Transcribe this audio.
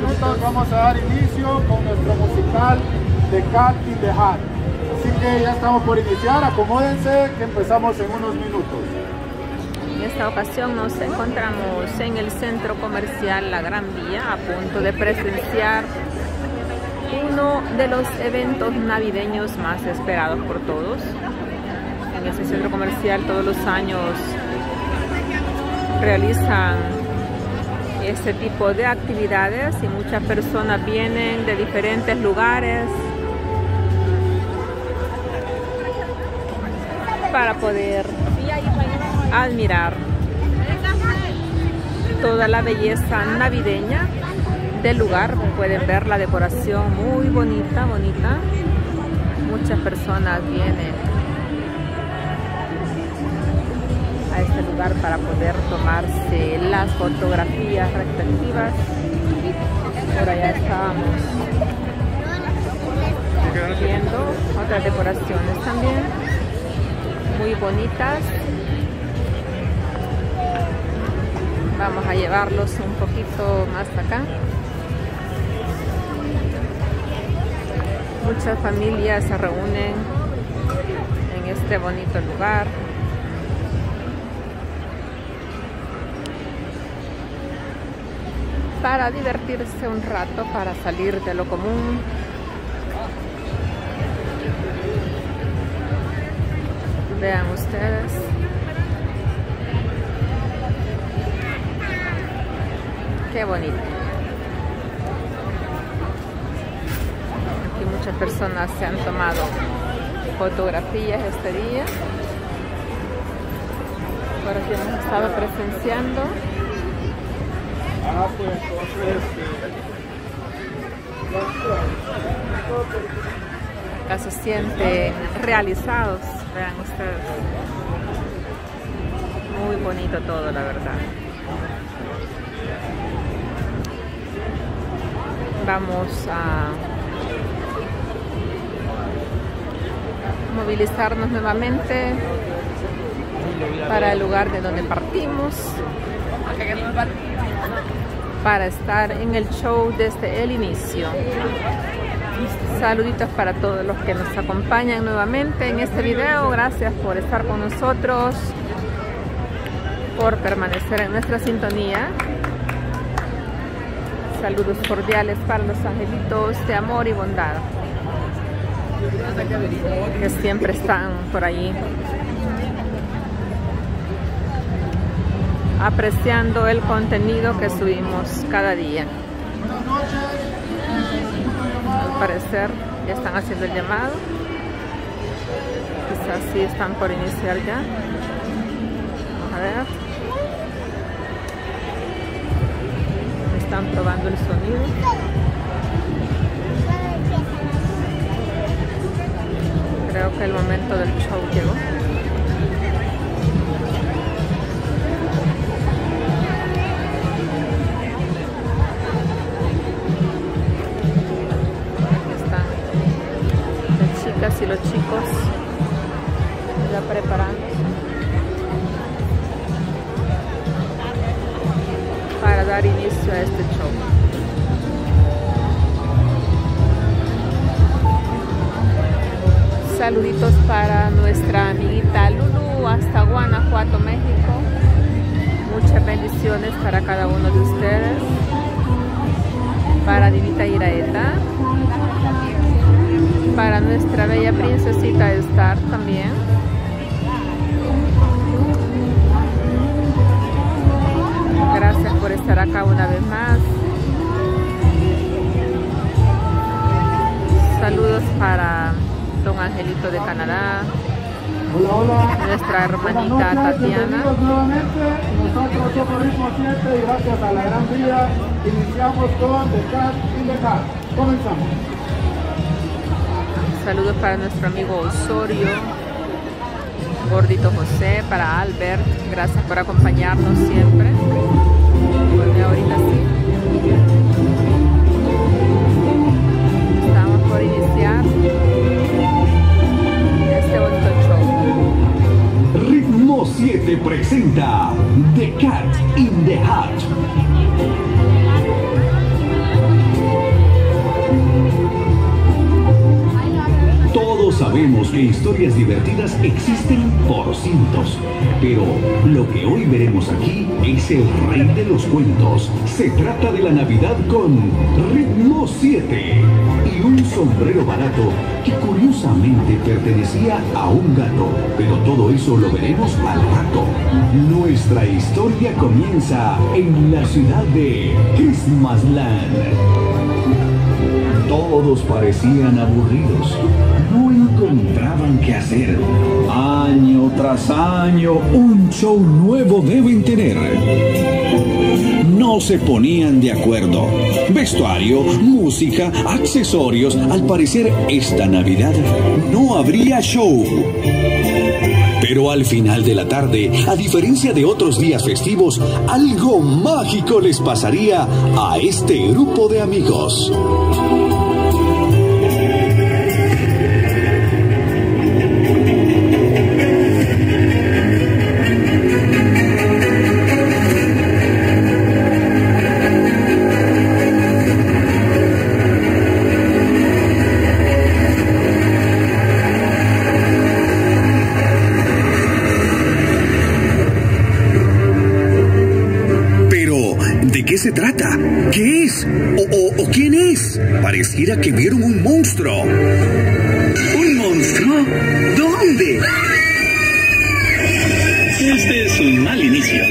minutos vamos a dar inicio con nuestro musical de Cat in the Hat. Así que ya estamos por iniciar, acomódense que empezamos en unos minutos. En esta ocasión nos encontramos en el centro comercial La Gran Vía a punto de presenciar uno de los eventos navideños más esperados por todos. En este centro comercial todos los años realizan este tipo de actividades y muchas personas vienen de diferentes lugares para poder admirar toda la belleza navideña del lugar. Pueden ver la decoración muy bonita, bonita. Muchas personas vienen este lugar para poder tomarse las fotografías respectivas. Por allá estábamos viendo otras decoraciones también muy bonitas. Vamos a llevarlos un poquito más acá. Muchas familias se reúnen en este bonito lugar para divertirse un rato, para salir de lo común. Vean ustedes. Qué bonito. Aquí muchas personas se han tomado fotografías este día. Por aquí hemos estado presenciando Ah, pues entonces... Acá se sienten realizados, vean ustedes. Muy bonito todo, la verdad. Vamos a movilizarnos nuevamente para el lugar de donde partimos para estar en el show desde el inicio. Saluditos para todos los que nos acompañan nuevamente en este video. Gracias por estar con nosotros, por permanecer en nuestra sintonía. Saludos cordiales para los angelitos de amor y bondad que siempre están por ahí apreciando el contenido que subimos cada día. Al parecer ya están haciendo el llamado. Quizás sí están por iniciar ya. A ver. Están probando el sonido. Creo que el momento del show llegó. Ya preparando para dar inicio a este show. Saluditos para nuestra amiguita Lulu hasta Guanajuato, México. Muchas bendiciones para cada uno de ustedes. Para Divita Iraeta para nuestra bella princesita Star también. Gracias por estar acá una vez más. Saludos para Don Angelito de Canadá. Hola, hola. Nuestra hermanita Tatiana. Nuevamente, nosotros somos Ritmo 7 y gracias a la gran vida iniciamos con The Cat in the Cat. Comenzamos. Saludos para nuestro amigo Osorio, Gordito José, para Albert. Gracias por acompañarnos siempre. Sabemos que historias divertidas existen por cientos, pero lo que hoy veremos aquí es el rey de los cuentos. Se trata de la Navidad con Ritmo 7 y un sombrero barato que curiosamente pertenecía a un gato. Pero todo eso lo veremos al rato. Nuestra historia comienza en la ciudad de Christmasland. Todos parecían aburridos. No encontraban qué hacer. Año tras año, un show nuevo deben tener. No se ponían de acuerdo. Vestuario, música, accesorios. Al parecer, esta Navidad no habría show. Pero al final de la tarde, a diferencia de otros días festivos, algo mágico les pasaría a este grupo de amigos. Se trata? ¿Qué es? ¿O, quién es? Pareciera que vieron un monstruo. ¿Un monstruo? ¿Dónde? Este es un mal inicio.